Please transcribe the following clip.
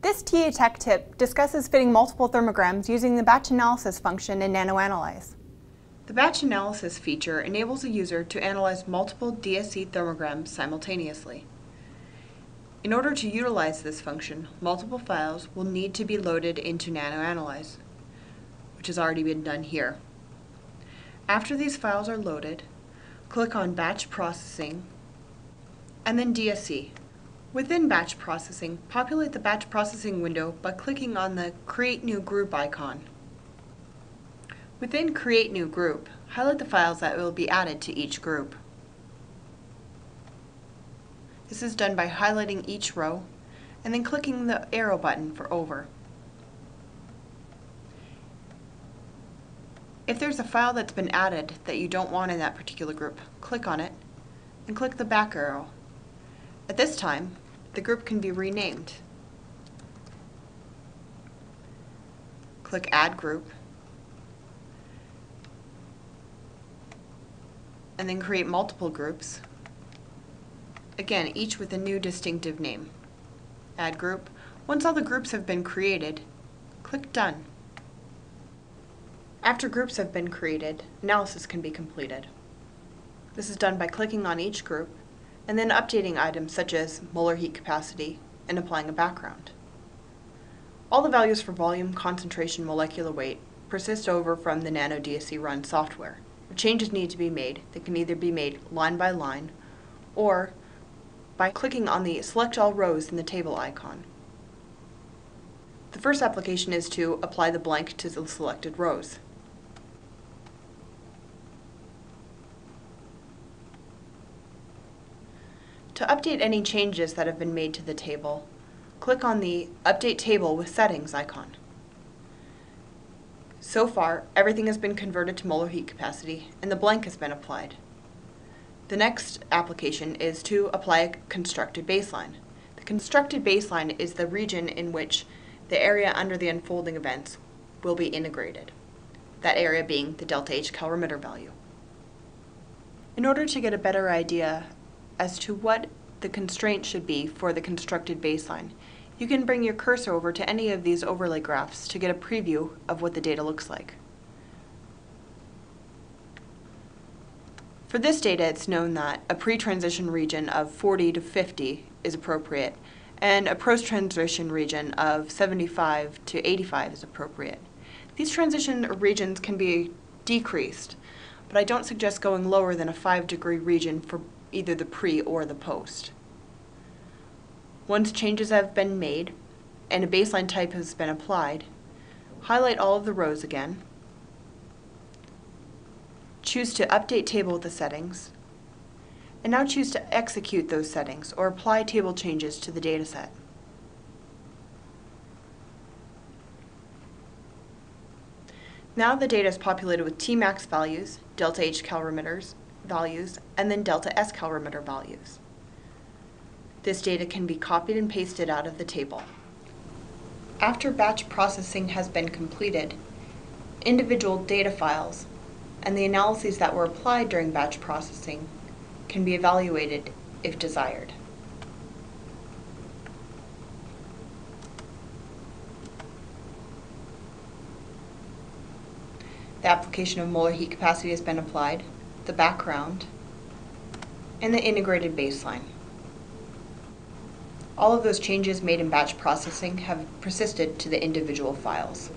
This TA Tech tip discusses fitting multiple thermograms using the batch analysis function in NanoAnalyze. The batch analysis feature enables a user to analyze multiple DSC thermograms simultaneously. In order to utilize this function, multiple files will need to be loaded into NanoAnalyze, which has already been done here. After these files are loaded, click on Batch Processing, and then DSC. Within Batch Processing, populate the Batch Processing window by clicking on the Create New Group icon. Within Create New Group, highlight the files that will be added to each group. This is done by highlighting each row and then clicking the arrow button for Over. If there's a file that's been added that you don't want in that particular group, click on it and click the back arrow. At this time, the group can be renamed. Click Add Group, and then create multiple groups, again, each with a new distinctive name. Add Group. Once all the groups have been created, click Done. After groups have been created, analysis can be completed. This is done by clicking on each group and then updating items such as molar heat capacity and applying a background. All the values for volume, concentration, molecular weight persist over from the Nano DSC Run software. If changes need to be made, they can either be made line by line or by clicking on the Select All Rows in the table icon. The first application is to apply the blank to the selected rows. To update any changes that have been made to the table, click on the Update Table with Settings icon. So far, everything has been converted to molar heat capacity and the blank has been applied. The next application is to apply a constructed baseline. The constructed baseline is the region in which the area under the unfolding events will be integrated, that area being the delta H calorimeter value. In order to get a better idea as to what the constraint should be for the constructed baseline. You can bring your cursor over to any of these overlay graphs to get a preview of what the data looks like. For this data, it's known that a pre-transition region of 40 to 50 is appropriate, and a post-transition region of 75 to 85 is appropriate. These transition regions can be decreased, but I don't suggest going lower than a 5 degree region for either the pre or the post. Once changes have been made and a baseline type has been applied, highlight all of the rows again, choose to update table with the settings, and now choose to execute those settings or apply table changes to the dataset. Now the data is populated with Tmax values, delta H calorimeters, values, and then delta S calorimeter values. This data can be copied and pasted out of the table. After batch processing has been completed, individual data files and the analyses that were applied during batch processing can be evaluated if desired. The application of molar heat capacity has been applied the background, and the integrated baseline. All of those changes made in batch processing have persisted to the individual files.